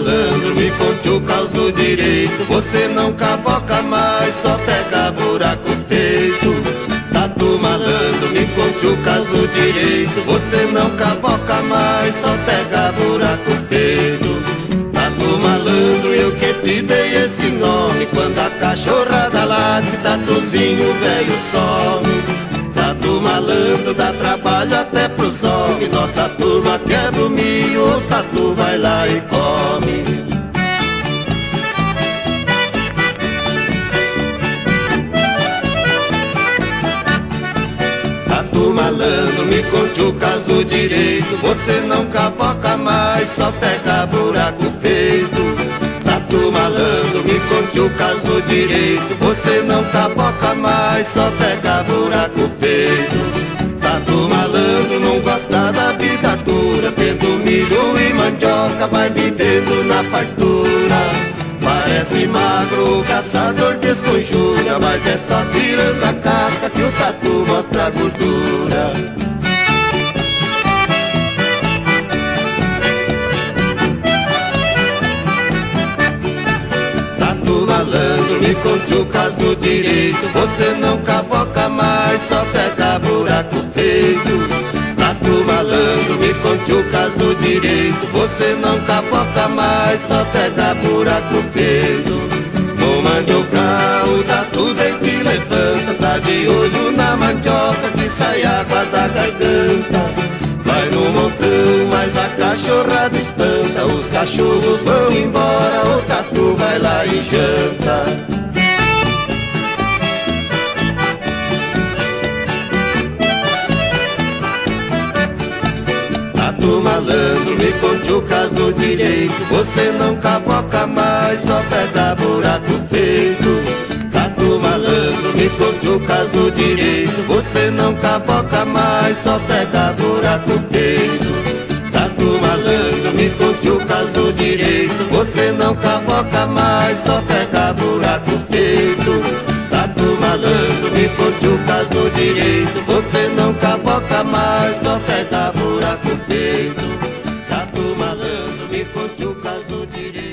malandro, me conte o caso direito. Você não cavoca mais, só pega buraco feito. Tatu malandro, me conte o caso direito. Você não cavoca mais, só pega buraco feito. Tatu malandro, eu que te dei esse nome. Quando a cachorrada late, tatuzinho velho some. Tatu malandro dá trabalho até pros homens. Nossa turma quebra o milho, o tatu vai lá e come. Tatu malandro, me conte o caso direito. Você não cavoca mais, só pega buraco feito Tatu malandro, me conte o caso direito. Você não capoca mais, só pega buraco feito. Tatu malandro, não gosta da vida dura. Tendo milho e mandioca, vai vivendo na fartura. Parece magro, o caçador desconjura Mas é só tirando a casca que o tatu mostra a gordura malandro, me conte o caso direito. Você não cavoca mais, só pega buraco feito. Tatu malandro, me conte o caso direito. Você não cavoca mais, só pega buraco feito. No mandioca, o tatu vem que levanta. Tá de olho na mandioca que sai água da garganta. Vai no montão, mas a cachorrada espanta Os cachorros vão embora, o tatu vai lá e janta me conte o caso direito Você não cavoca mais, só pega buraco feito. Tatu malandro, me conte o caso direito Você não cavoca mais, só pega buraco feito. Tatu malandro, me conte o caso direito Você não cavoca mais, só pega buraco feito. Malandro, me conte o caso direito Você não cavoca mais, só pega buraco que o caso diria.